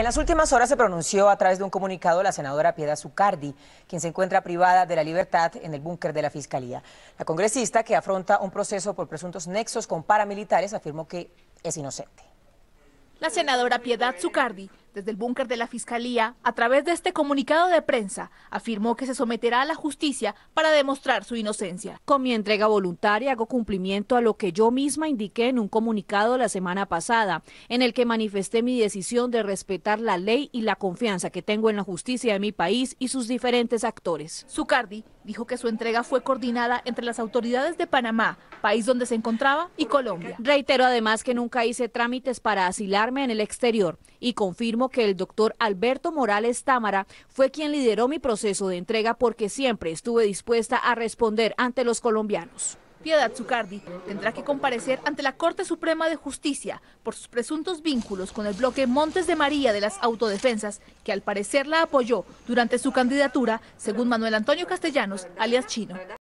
En las últimas horas se pronunció a través de un comunicado la senadora Piedad Zucardi, quien se encuentra privada de la libertad en el búnker de la Fiscalía. La congresista, que afronta un proceso por presuntos nexos con paramilitares, afirmó que es inocente. La senadora Piedad Zucardi, desde el búnker de la Fiscalía, a través de este comunicado de prensa, afirmó que se someterá a la justicia para demostrar su inocencia. Con mi entrega voluntaria hago cumplimiento a lo que yo misma indiqué en un comunicado la semana pasada, en el que manifesté mi decisión de respetar la ley y la confianza que tengo en la justicia de mi país y sus diferentes actores. Zucardi dijo que su entrega fue coordinada entre las autoridades de Panamá, país donde se encontraba, y Colombia. Reitero además que nunca hice trámites para asilarme en el exterior y confirmo que el doctor Alberto Morales Támara fue quien lideró mi proceso de entrega porque siempre estuve dispuesta a responder ante los colombianos. Piedad Zucardi tendrá que comparecer ante la Corte Suprema de Justicia por sus presuntos vínculos con el bloque Montes de María de las Autodefensas, que al parecer la apoyó durante su candidatura, según Manuel Antonio Castellanos, alias Chino.